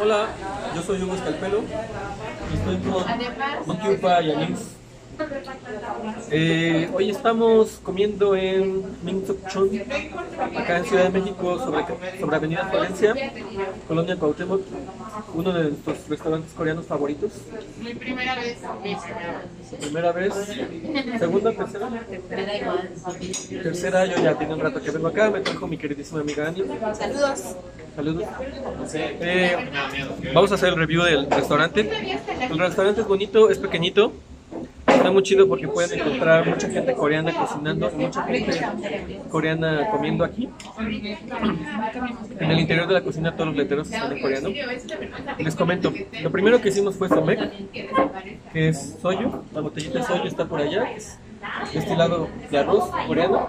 Hola, yo soy Hugo Escalpelo y estoy con Monkey y Anix. Eh, hoy estamos comiendo en Ming Tuk Chun, acá en Ciudad de México, sobre, sobre Avenida Florencia, Colonia Cuauhtémoc, uno de nuestros restaurantes coreanos favoritos. Mi primera vez. Mi Primera vez, segunda, tercera. Tercera, yo ya tiene un rato que vengo acá, me trajo mi queridísima amiga Ani. Saludos. Saludos. Eh, vamos a hacer el review del restaurante. El restaurante es bonito, es pequeñito. Está muy chido porque pueden encontrar mucha gente coreana cocinando, mucha gente coreana comiendo aquí. En el interior de la cocina todos los letreros están en coreano. Les comento, lo primero que hicimos fue somek, que es soyo. La botellita de soyo está por allá, destilado de arroz coreano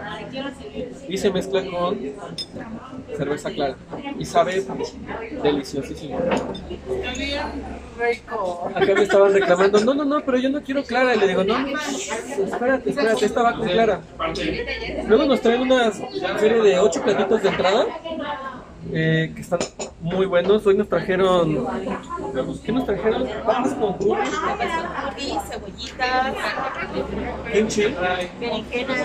y se mezcla con cerveza clara y sabe deliciosísimo. Acá me estaban reclamando, no, no, no, pero yo no quiero clara. Y le digo, no, espérate, espérate, esta va con clara. Luego nos traen una serie de ocho platitos de entrada eh, que están muy buenos. Hoy nos trajeron, ¿qué nos trajeron? Papas con Y cebollitas, kimchi, berenjena,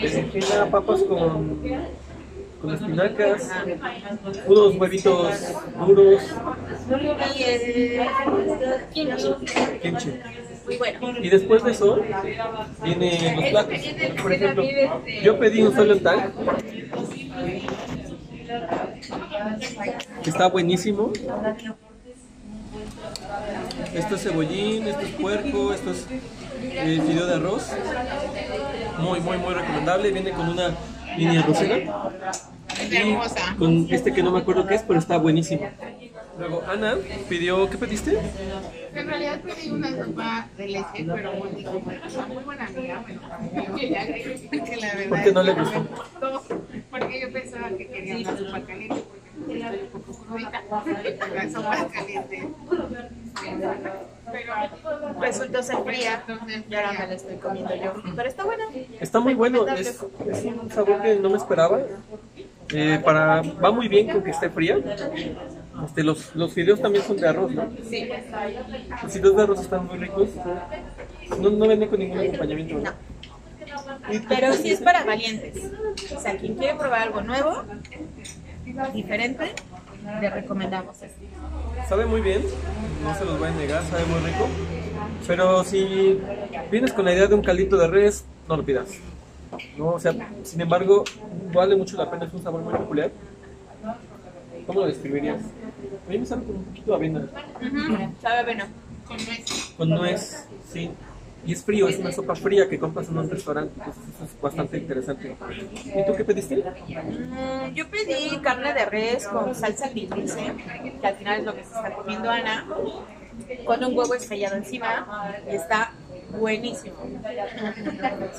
berenjena, papas con, con espinacas, unos huevitos duros, y el kimchi. kimchi. Muy bueno. Y después de eso vienen los platos. Por ejemplo, yo pedí un solo tal que está buenísimo. Esto es cebollín, esto es puerco, esto es eh, fideo de arroz. Muy, muy, muy recomendable. Viene con una línea rosera. Es Y hermosa. con este que no me acuerdo qué es, pero está buenísimo. Luego Ana pidió, ¿qué pediste? En realidad pedí una sopa de leche, pero muy, muy buena amiga. Bueno, que la verdad. ¿Por qué no le gustó? Porque yo pensaba que quería una sopa caliente, porque un poco crudita. La sopa caliente. Pero resultó ser fría y ahora me la estoy comiendo yo. Pero está buena. Está muy bueno, es, es un sabor que no me esperaba. Eh, para, va muy bien con que esté fría. Este, los, los fideos también son de arroz, ¿no? Sí. Los fideos de arroz están muy ricos. No, no vienen con ningún acompañamiento. Pero sí es para valientes. O sea, quien quiere probar algo nuevo, diferente, le recomendamos esto. Sabe muy bien, no se los voy a negar, sabe muy rico. Pero si vienes con la idea de un caldito de res, no lo pidas. No, o sea, sin embargo, vale mucho la pena, es un sabor muy peculiar. ¿Cómo lo describirías? A mí me sabe con un poquito de avena, Sabe bueno. Con nuez. con nuez, sí. Y es frío, es una sopa fría que compras en un restaurante, entonces eso es bastante interesante. ¿Y tú qué pediste? Mm, yo pedí carne de res con salsa agridulce, que al final es lo que se está comiendo Ana, con un huevo estrellado encima y está buenísimo.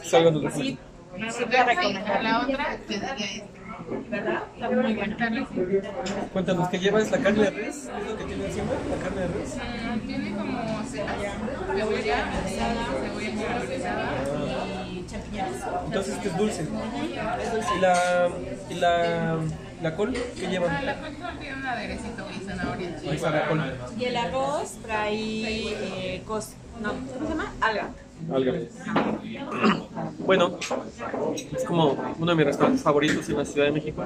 Salgan los Sí, súper recomendable. La otra te daría esta. ¿Verdad? Está muy bueno. Cuéntanos, ¿qué lleva? ¿Es la carne de res? ¿Es lo que tiene encima? ¿La carne de res? Mm, Tiene como cebolla asada, cebolla y champiñones. Entonces este es dulce. ¿Y la, y la, la col qué lleva? La próxima tiene un aderecito y zanahoria. Ahí está la col. Y el arroz trae eh, cos, no, ¿cómo se llama? Alga. Alga. Bueno, es como uno de mis restaurantes favoritos en la Ciudad de México.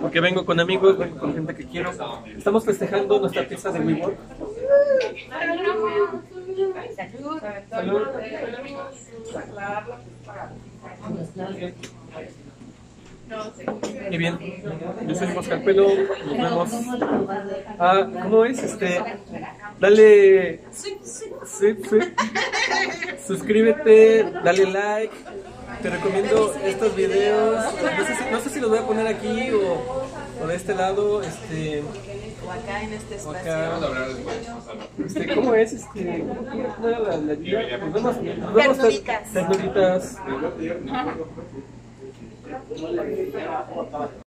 Porque vengo con amigos, vengo con gente que quiero. Estamos festejando nuestra pieza de WeWork. Salud. Salud. Y bien, yo soy Oscar Pelo, nos vemos. Ah, ¿cómo es? Este, dale, sí, sí. suscríbete, dale like. Te recomiendo estos videos. No sé si, no sé si los voy a poner aquí o, o de este lado. Este, O acá en este espacio. acá. Este, ¿Cómo es? Este, ¿cómo la, la guía? Nos vemos, nos vemos Ternuritas. Ternuritas. Boleh, ya.